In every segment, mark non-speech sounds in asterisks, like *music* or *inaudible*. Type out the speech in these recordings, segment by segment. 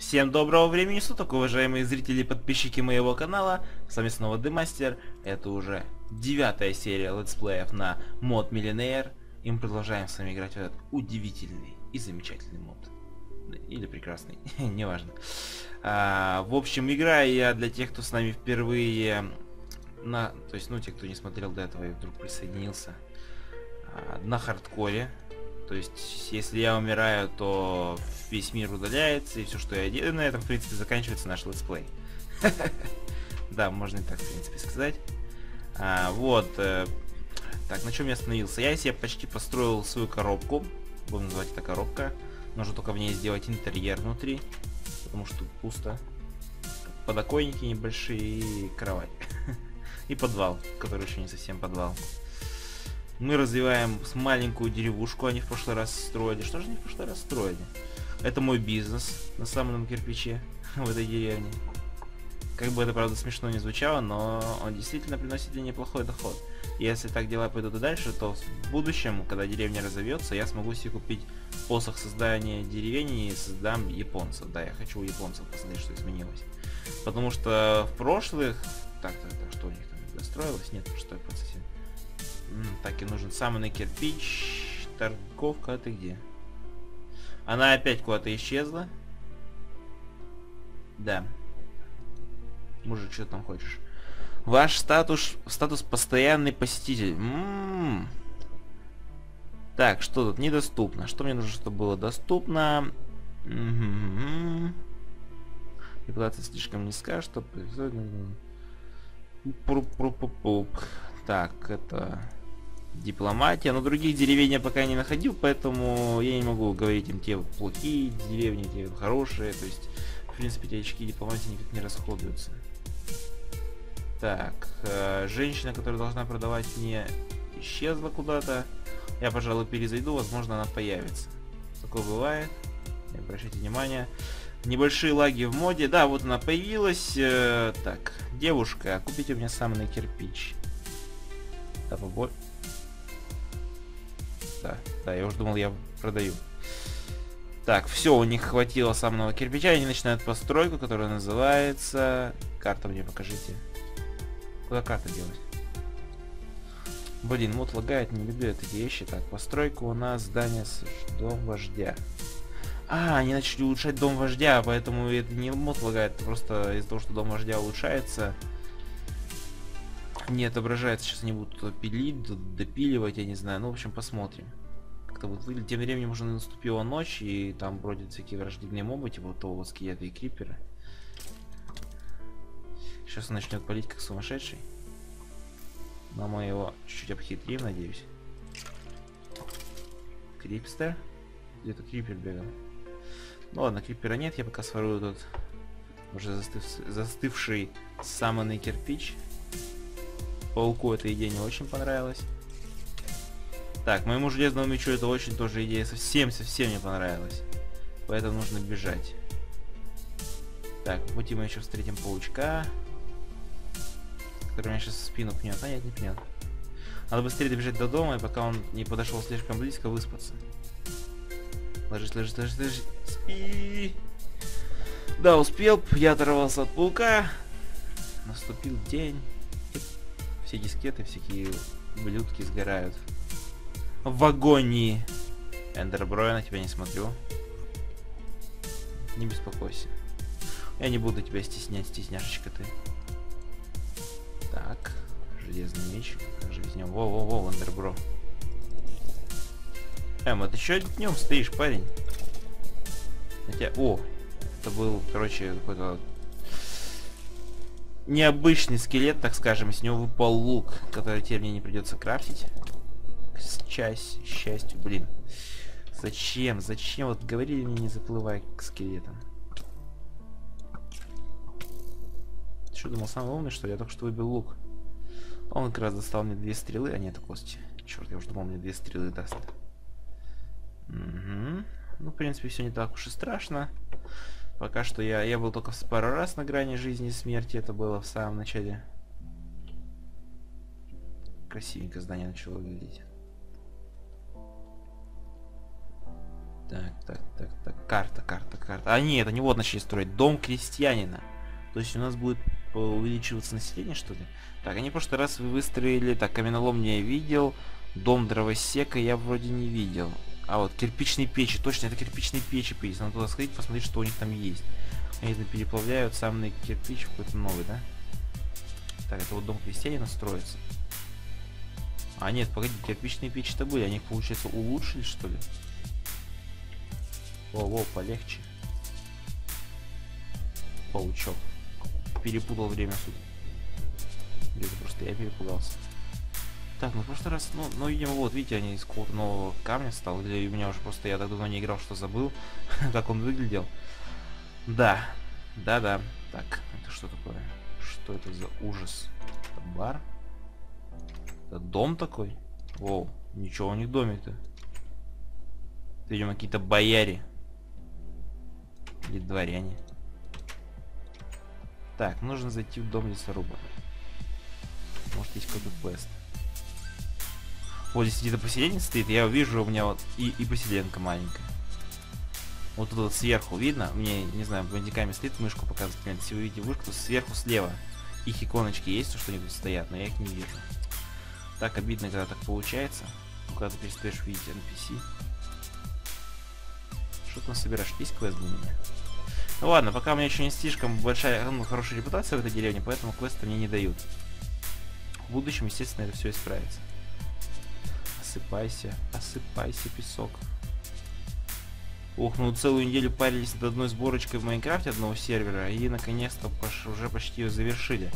Всем доброго времени суток, уважаемые зрители и подписчики моего канала. С вами снова Демастер. Это уже девятая серия летсплеев на мод Миллионер. И мы продолжаем с вами играть в этот удивительный и замечательный мод. Или прекрасный, *laughs* неважно. А, в общем, играю я для тех, кто с нами впервые на... То есть, ну, те, кто не смотрел до этого и вдруг присоединился. А, на хардкоре. То есть, если я умираю, то весь мир удаляется, и все, что я делаю, на этом, в принципе, заканчивается наш летсплей. *laughs* Да, можно и так, в принципе, сказать. А, вот. Э, так, на чем я остановился? Я себе почти построил свою коробку. Будем называть это коробка. Нужно только в ней сделать интерьер внутри, потому что пусто. Подоконники небольшие и кровать. *laughs* И подвал, который еще не совсем подвал. Мы развиваем маленькую деревушку, они в прошлый раз строили. Что же они в прошлый раз строили? Это мой бизнес на самом кирпиче *laughs* в этой деревне. Как бы это, правда, смешно не звучало, но он действительно приносит мне неплохой доход. Если так дела пойдут и дальше, то в будущем, когда деревня разовьется, я смогу себе купить посох создания деревни и создам японцев. Да, я хочу у японцев посмотреть, что изменилось. Потому что в прошлых... Так, так, так, что у них там достроилось? Нет, что я процессе так и нужен самый кирпич. Торговка, а ты где? Она опять куда-то исчезла. Да. Мужик, что там хочешь? Ваш статус статус постоянный посетитель. М -м -м. Так, что тут недоступно? Что мне нужно, чтобы было доступно? Репутация слишком низкая, чтобы... Так, это дипломатия. Но других деревень я пока не находил, поэтому я не могу говорить им, те плохие деревни, те хорошие. То есть, в принципе, эти очки дипломатии никак не расходуются. Так, э, женщина, которая должна продавать мне, исчезла куда-то. Я, пожалуй, перезайду, возможно, она появится. Такое бывает. Не обращайте внимания. Небольшие лаги в моде. Да, вот она появилась. Э, так, девушка, купите у меня самый кирпич. Да, побольше. Да, да, я уже думал, я продаю. Так, все, у них хватило самого кирпича, они начинают постройку, которая называется... Карта мне покажите. Куда карта делать? Блин, мод лагает, не люблю эти вещи. Так, постройка у нас здание с дом вождя. А, они начали улучшать дом вождя, поэтому это не мод лагает, просто из-за того, что дом вождя улучшается, не отображается. Сейчас они будут пилить, допиливать, я не знаю. Ну, в общем, посмотрим. Как-то будет выглядеть. Тем временем уже наступила ночь, и там бродят всякие враждебные мобы, типа того скелета и крипера. Сейчас он начнет палить как сумасшедший. Но мы его чуть-чуть обхитрим, надеюсь. Крипстер? Где-то крипер бегал. Ну ладно, крипера нет, я пока сворую тут уже застыв... застывший самый кирпич. Пауку эта идея не очень понравилась. Так, моему железному мечу это очень тоже идея совсем-совсем не понравилась. Поэтому нужно бежать. Так, по пути мы еще встретим паучка. Который меня сейчас спину пнет. А нет, не пнет. Надо быстрее добежать до дома, и пока он не подошел слишком близко, выспаться. Ложись, ложись, ложись, ложись. Спи. Да, успел. Я оторвался от паука. Наступил день. Все дискеты, всякие блюдки сгорают. В агонии. Эндербро, я на тебя не смотрю. Не беспокойся. Я не буду тебя стеснять, стесняшечка ты. Так, железный меч. Как же без него? Во-во-во, Эндербро. Эм, это что днем стоишь, парень? Хотя, о, это был, короче, какой-то необычный скелет, так скажем. С него выпал лук, который теперь мне не придется крафтить. К часть, счастью, блин. Зачем? Зачем? Вот говорили мне, не заплывай к скелетам. Ты что, думал, самый умный, что? Я только что выбил лук. Он как раз достал мне две стрелы, а нет, кости. Черт, я уже думал, мне две стрелы даст. Угу. Ну, в принципе, все не так уж и страшно. Пока что я, я был только пару раз на грани жизни и смерти, это было в самом начале. Красивенько здание начало выглядеть. Так, так, так, так, карта, карта, карта. А нет, они вот начали строить. Дом крестьянина. То есть у нас будет увеличиваться население, что ли? Так, они в прошлый раз выстроили... Так, каменолом я видел. Дом дровосека я вроде не видел. А вот кирпичные печи. Точно, это кирпичные печи появились. Надо туда сходить, посмотреть, что у них там есть. Они это переплавляют самый кирпич какой-то новый, да? Так, это вот дом крестьянина строится. А нет, погоди, кирпичные печи-то были. Они их, получается, улучшили, что ли? Во-во, полегче. Паучок. Перепутал время суток. Где-то просто я перепугался. Так, ну в прошлый раз, ну, ну, видимо, вот, видите, они из какого-то нового камня стал. Или у меня уже просто, я так давно не играл, что забыл, *laughs* как он выглядел. Да, да-да. Так, это что такое? Что это за ужас? Это бар? Это дом такой? Воу, ничего у них доме-то. Видимо, какие-то бояре. Или дворяне. Так, нужно зайти в дом лесоруба. Может есть какой-то квест. Вот здесь где-то поселение стоит, я вижу, у меня вот и, и поселенка маленькая. Вот тут вот сверху видно, мне, не знаю, бандиками стоит мышку показывает, если вы видите вышку, то сверху слева их иконочки есть, что они тут стоят, но я их не вижу. Так обидно, когда так получается. Когда ты перестаешь видеть NPC. Что ты там собираешь? Есть квест для меня? Ну ладно, пока у меня еще не слишком большая, ну, хорошая репутация в этой деревне, поэтому квесты мне не дают. В будущем, естественно, это все исправится. Осыпайся, осыпайся, песок. Ох, ну целую неделю парились над одной сборочкой в Майнкрафте одного сервера, и наконец-то уже почти ее завершили.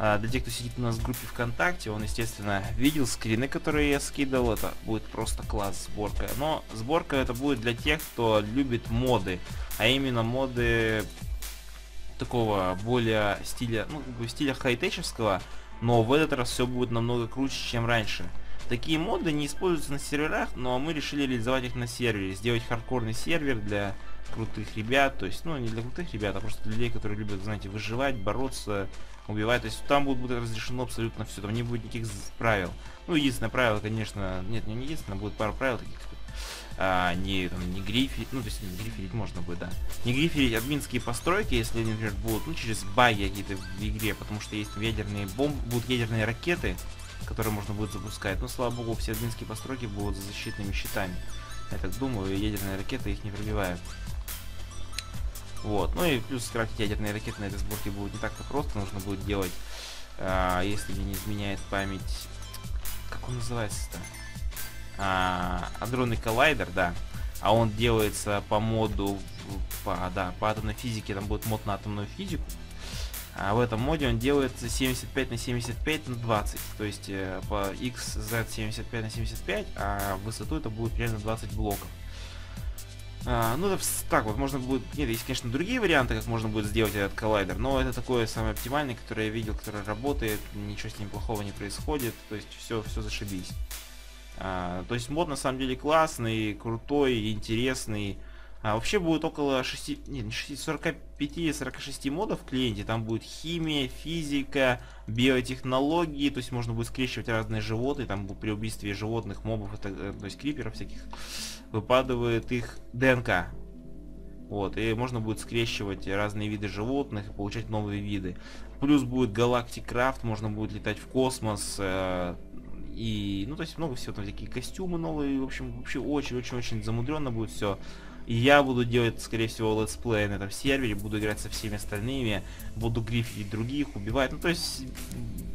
А, для тех, кто сидит у нас в группе ВКонтакте, он, естественно, видел скрины, которые я скидывал. Это будет просто класс сборка. Но сборка это будет для тех, кто любит моды. А именно моды такого более стиля, ну, стиля хай-течевского. Но в этот раз все будет намного круче, чем раньше. Такие моды не используются на серверах, но мы решили реализовать их на сервере. Сделать хардкорный сервер для крутых ребят. То есть, ну, не для крутых ребят, а просто для людей, которые любят, знаете, выживать, бороться, убивать. То есть там будет, будет разрешено абсолютно все, там не будет никаких правил. Ну, единственное правило, конечно, нет, не единственное, будет пара правил таких, а, не, там, не гриферить, ну, то есть не гриферить можно будет, да. Не гриферить админские постройки, если они, например, будут, ну, через баги какие-то в игре, потому что есть ядерные бомбы, будут ядерные ракеты, которые можно будет запускать. Но, слава богу, все админские постройки будут за защитными щитами. Я так думаю, ядерные ракеты их не пробивают. Вот. Ну и плюс скрафтить ядерные ракеты на этой сборке будет не так-то просто. Нужно будет делать, а, если мне не изменяет память... Как он называется-то? А, адронный коллайдер, да. А он делается по моду... По, да, по атомной физике. Там будет мод на атомную физику. А в этом моде он делается 75 на 75 на 20. То есть э, по XZ 75 на 75, а высоту это будет примерно 20 блоков. А, ну, так вот, можно будет... Нет, есть, конечно, другие варианты, как можно будет сделать этот коллайдер, но это такое самое оптимальное, которое я видел, которое работает, ничего с ним плохого не происходит, то есть все, все зашибись. А, то есть мод на самом деле классный, крутой, интересный. А, вообще будет около 6, нет, 45-46 модов в клиенте. Там будет химия, физика, биотехнологии. То есть можно будет скрещивать разные животные. Там при убийстве животных, мобов, э, то есть криперов всяких, выпадывает их ДНК. Вот, и можно будет скрещивать разные виды животных и получать новые виды. Плюс будет Craft, можно будет летать в космос, э, и, ну, то есть много всего, там всякие костюмы новые, в общем, вообще очень-очень-очень замудренно будет все. И я буду делать, скорее всего, летсплей на этом сервере, буду играть со всеми остальными, буду грифить других, убивать. Ну, то есть,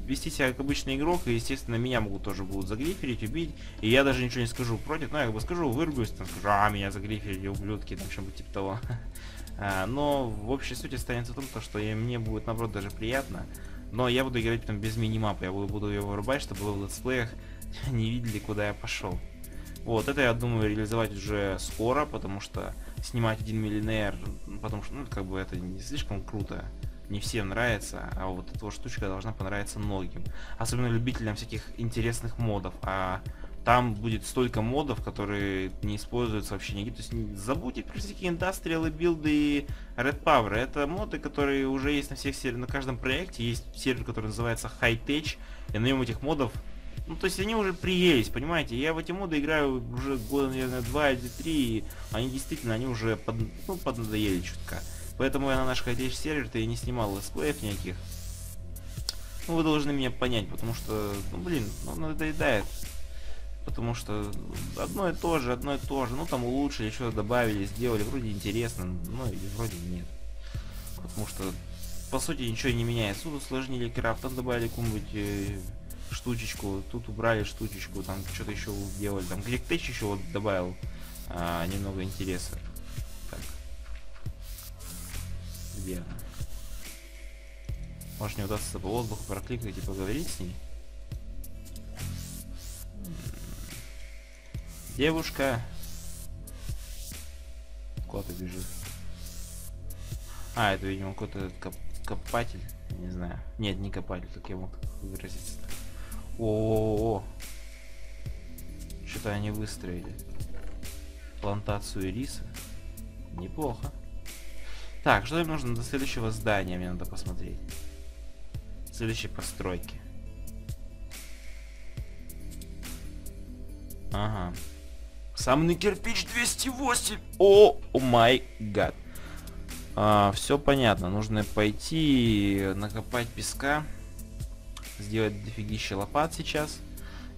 вести себя как обычный игрок, и, естественно, меня могут тоже будут загриферить, убить. И я даже ничего не скажу против, ну, я как бы скажу, выругаюсь, там, скажу, а, меня загриферили, ублюдки, там, что-нибудь типа того. *laughs* А, но в общей сути останется в том, что мне будет, наоборот, даже приятно. Но я буду играть там без минимапа, я буду, буду его вырубать, чтобы в летсплеях *laughs* не видели, куда я пошел. Вот, это я думаю реализовать уже скоро, потому что снимать один миллионер, потому что, ну, как бы это не слишком круто, не всем нравится, а вот эта вот штучка должна понравиться многим. Особенно любителям всяких интересных модов, а там будет столько модов, которые не используются вообще нигде. То есть забудьте про всякие индастриалы, билды и Red Power. Это моды, которые уже есть на всех серверах, на каждом проекте. Есть сервер, который называется High Tech, и на нем этих модов Ну, то есть они уже приелись, понимаете? Я в эти моды играю уже года, наверное, два или три, и они действительно, они уже под, ну, поднадоели чутка. Поэтому я на наш хотящий сервер-то и не снимал летсплеев никаких. Ну, вы должны меня понять, потому что, ну, блин, ну, надоедает. Потому что одно и то же, одно и то же. Ну, там улучшили, что-то добавили, сделали, вроде интересно, ну, и вроде нет. Потому что, по сути, ничего не меняется. Усложнили крафт, там добавили какую-нибудь э, штучечку, тут убрали штучечку, там что-то еще сделали. Там Гликтеч еще вот добавил а, немного интереса. Так. Где? Может не удастся по воздуху прокликать и поговорить с ней? Девушка. Куда ты бежишь? А, это, видимо, какой-то коп копатель. Не знаю. Нет, не копатель, как я мог выразиться. -о, -о, -о. Что-то они выстроили. Плантацию риса. Неплохо. Так, что им нужно до следующего здания? Мне надо посмотреть. Следующей постройки. Ага. Самый кирпич 208. О, май гад. А, все понятно. Нужно пойти накопать песка. Сделать дофигища лопат сейчас.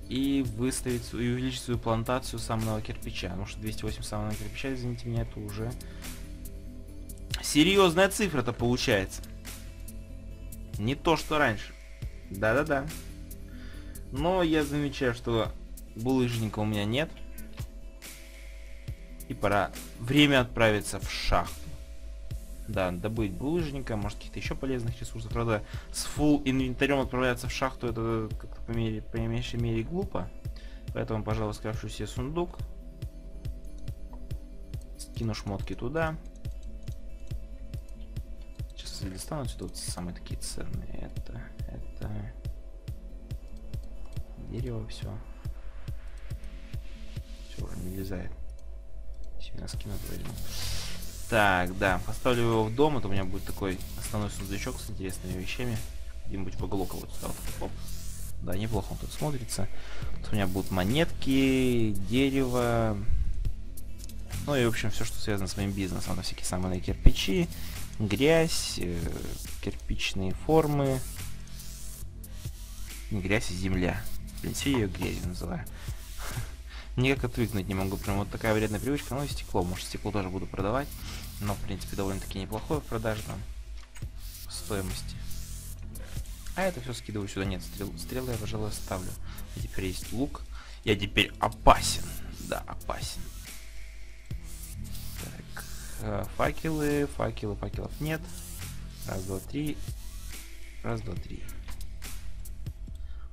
И выставить и увеличить свою плантацию самого кирпича. Потому что 208 самого кирпича, извините меня, это уже серьезная цифра-то получается. Не то, что раньше. Да-да-да. Но я замечаю, что булыжника у меня нет. И пора время отправиться в шахту. Да, добыть булыжника, может каких-то еще полезных ресурсов. Правда, с full инвентарем отправляться в шахту это как-то по, по меньшей мере глупо. Поэтому, пожалуй, скрафчу себе сундук. Скину шмотки туда. Сейчас достану вот самые такие ценные. Это, это... Дерево, все. Все, не влезает. Семена скинут возьму. Так, да, поставлю его в дом, это у меня будет такой основной сундучок с интересными вещами. Где-нибудь по вот сюда. Оп. Да, неплохо он тут смотрится. Тут у меня будут монетки, дерево. Ну и, в общем, все, что связано с моим бизнесом. На всякие самые кирпичи, грязь, э, кирпичные формы. Не грязь, а земля. Блин, все ее грязью называю. Никак отвыкнуть не могу. Прям вот такая вредная привычка. Ну и стекло. Может стекло тоже буду продавать. Но, в принципе, довольно-таки неплохое в продаже там. Стоимости. А это все скидываю сюда. Нет, стрел, стрелы я, пожалуй, оставлю. И теперь есть лук. Я теперь опасен. Да, опасен. Так, э, факелы, факелы, факелов нет. Раз, два, три. Раз, два, три.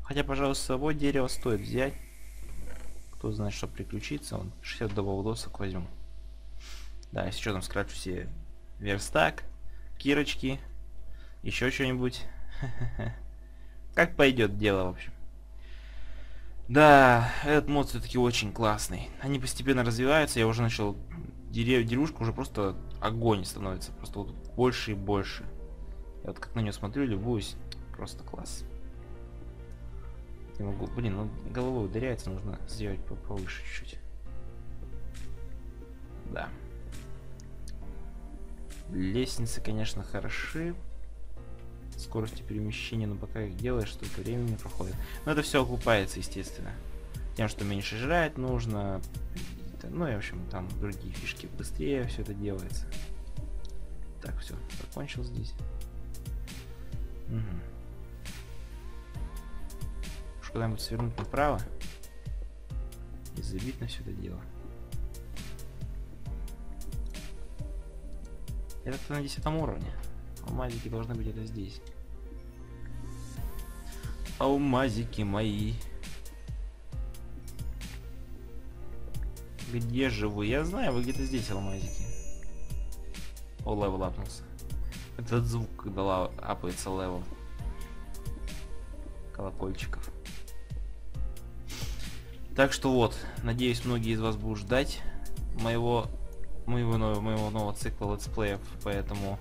Хотя, пожалуй, с собой дерево стоит взять. Кто знает, что приключиться, он 60 добавок досок возьму. Да, если что, там скрафчу себе верстак, кирочки, еще что-нибудь. *laughs* Как пойдет дело, в общем. Да, этот мод все-таки очень классный. Они постепенно развиваются, я уже начал... Дерев... Деревушка уже просто огонь становится. Просто вот больше и больше. Я вот как на нее смотрю, любуюсь. Просто класс. Не могу. Блин, ну головой ударяется, нужно сделать повыше чуть-чуть. Да. Лестницы, конечно, хороши. Скорости перемещения, но пока их делаешь, столько времени проходит. Но это все окупается, естественно. Тем, что меньше жрать нужно. Ну и, в общем, там другие фишки. Быстрее все это делается. Так, все, закончил здесь. Угу куда-нибудь свернуть направо и забить на все это дело. Это на 10 уровне. Алмазики должны быть это здесь. Алмазики мои. Где же вы? Я знаю, вы где-то здесь, алмазики. О, level апнулся. Этот звук, когда апается level. Колокольчиков. Так что вот, надеюсь, многие из вас будут ждать моего моего нового, моего нового цикла летсплеев по этому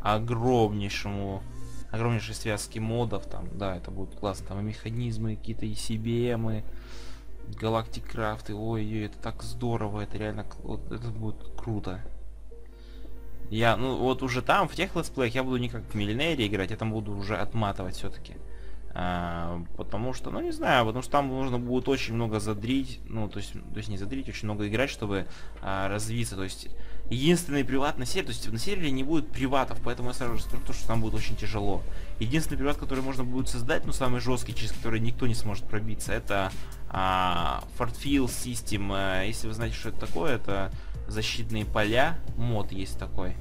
огромнейшему огромнейшей связки модов, там, да, это будет классно, там и механизмы, какие-то и CBM, и Galactic Craft, и ой, ой, это так здорово, это реально, вот, это будет круто. Я, ну, вот уже там, в тех летсплеях, я буду не как в Миллионере играть, я там буду уже отматывать все-таки. А, потому что, ну не знаю, потому что там нужно будет очень много задрить, ну то есть, то есть не задрить, очень много играть, чтобы а, развиться. То есть единственный приват на сервере, то есть на сервере не будет приватов, поэтому я сразу скажу, что там будет очень тяжело. Единственный приват, который можно будет создать, ну самый жесткий, через который никто не сможет пробиться, это а, Fortfield System. А, если вы знаете, что это такое, это защитные поля, мод есть такой.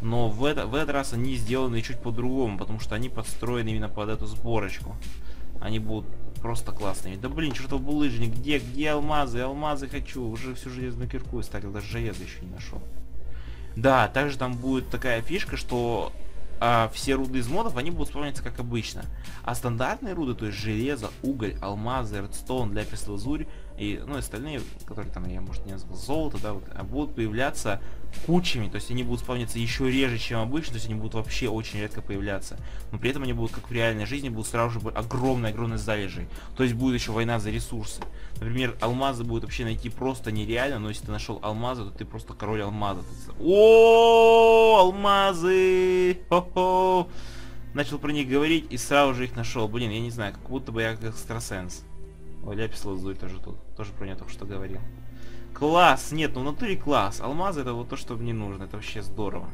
Но в, это, в этот раз они сделаны чуть по-другому, потому что они подстроены именно под эту сборочку. Они будут просто классными. Да блин, чертов булыжник, где, где алмазы? Алмазы хочу, уже всю железную кирку ставил, даже железо еще не нашел. Да, также там будет такая фишка, что а, все руды из модов, они будут спавниться как обычно. А стандартные руды, то есть железо, уголь, алмазы, редстоун, ляпис лазурь, и, ну, остальные, которые там я, может, не назвал, золото, да, вот, а будут появляться кучами, то есть они будут спавниться еще реже, чем обычно, то есть они будут вообще очень редко появляться. Но при этом они будут, как в реальной жизни, будут сразу же огромные-огромные залежи. То есть будет еще война за ресурсы. Например, алмазы будет вообще найти просто нереально, но если ты нашел алмазы, то ты просто король алмаза. О, алмазы! Хо-хо! Начал про них говорить и сразу же их нашел. Блин, я не знаю, как будто бы я как экстрасенс. Ой, ляпис лазурь тоже тут. Тоже про нее только что говорил. Класс! Нет, ну в натуре класс. Алмазы это вот то, что мне нужно. Это вообще здорово.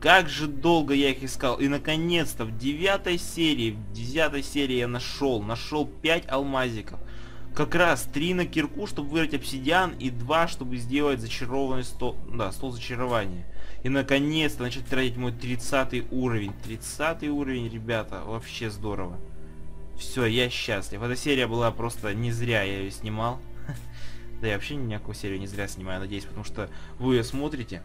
Как же долго я их искал. И наконец-то в девятой серии, в десятой серии я нашел. Нашел 5 алмазиков. Как раз 3 на кирку, чтобы вырыть обсидиан, и 2, чтобы сделать зачарованный стол. Да, стол зачарования. И наконец-то начать тратить мой 30 уровень. 30 уровень, ребята, вообще здорово. Все, я счастлив. Эта серия была просто не зря я ее снимал. *laughs* Да я вообще никакую серию не зря снимаю, надеюсь, потому что вы ее смотрите.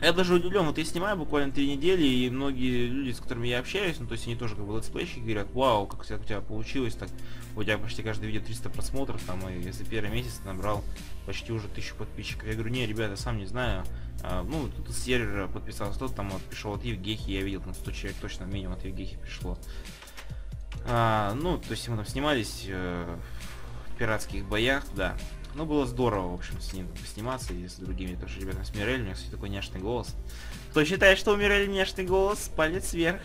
Я даже удивлен, вот я снимаю буквально три недели, и многие люди, с которыми я общаюсь, ну то есть они тоже как бы летсплейщики, говорят, вау, как у тебя получилось, так у тебя почти каждое видео 300 просмотров, там, и если первый месяц набрал почти уже тысячу подписчиков. Я говорю, не, ребята, сам не знаю, а, ну, тут с сервера подписался, тот там вот пришел от Евгехи, я видел, там 100 человек точно минимум от Евгехи пришло. А, ну, то есть мы там снимались э, в пиратских боях, да. Ну, было здорово, в общем, с ним сниматься и с другими тоже ребятами. С Мирель, у меня, кстати, такой няшный голос. Кто считает, что у Мирель няшный голос, палец вверх.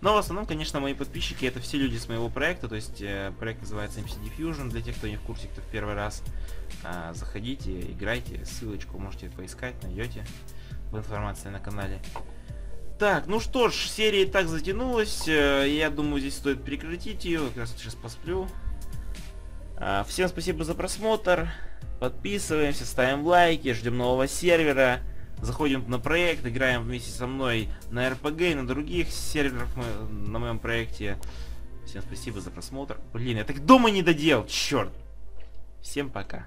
Но в основном, конечно, мои подписчики это все люди с моего проекта, то есть э, проект называется MC Diffusion, для тех, кто не в курсе, кто в первый раз. Э, заходите, играйте, ссылочку можете поискать, найдете в информации на канале. Так, ну что ж, серия и так затянулась. Э, я думаю, здесь стоит прекратить ее. Как раз сейчас посплю. А, всем спасибо за просмотр. Подписываемся, ставим лайки, ждем нового сервера. Заходим на проект, играем вместе со мной на RPG, на других серверах на моем проекте. Всем спасибо за просмотр. Блин, я так дома не доделал, черт. Всем пока.